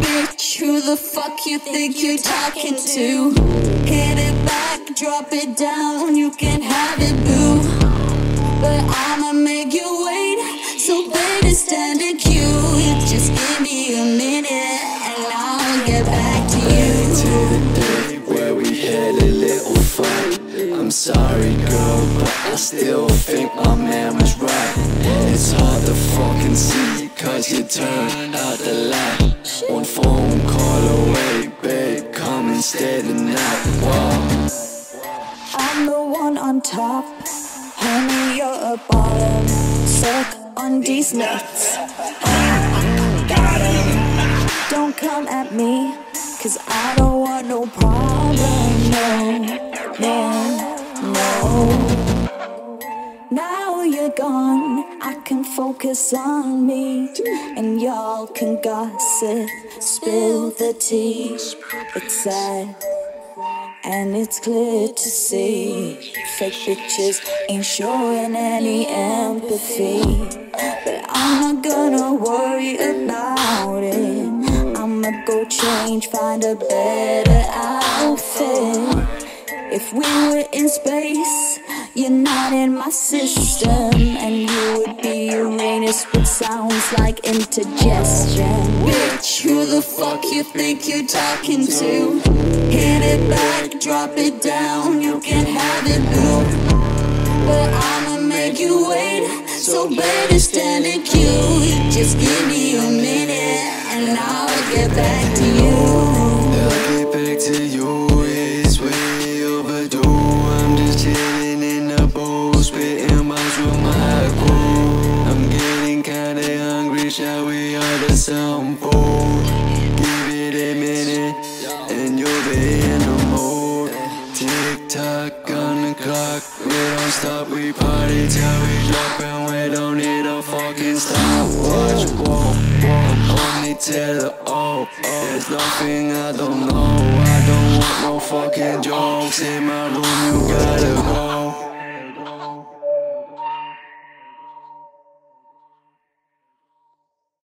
Bitch, who the fuck you think you're talking to? Hit it back, drop it down, you can sorry, girl, but I still think my man was right. It's hard to fucking see, cause you turned out the light. One phone call away, babe, come and stay the night. Wow. I'm the one on top, honey, you're a bottom. Suck on these nuts. Got 'em. Don't come at me, cause I don't want no problem. You're gone, I can focus on me, and y'all can gossip, spill the tea. It's sad. And it's clear to see fake bitches ain't showing any empathy. But I'm not gonna worry about it. I'ma go change, find a better outfit. If we were in space, you're not in my system. And you would be Uranus, which sounds like indigestion. Bitch, who the fuck you think you're talking to? Hit it back, drop it down, you can have it, boo. But I'ma make you wait, so better stand in queue. Just give me a minute, and I'll get back to you. Give it a minute, and you'll be in the mood. Tick tock on the clock, we don't stop, we party till we drop, and we don't need a fucking stopwatch. Whoa, whoa, only tell the oh, there's nothing I don't know. I don't want no fucking jokes in my room, you gotta go.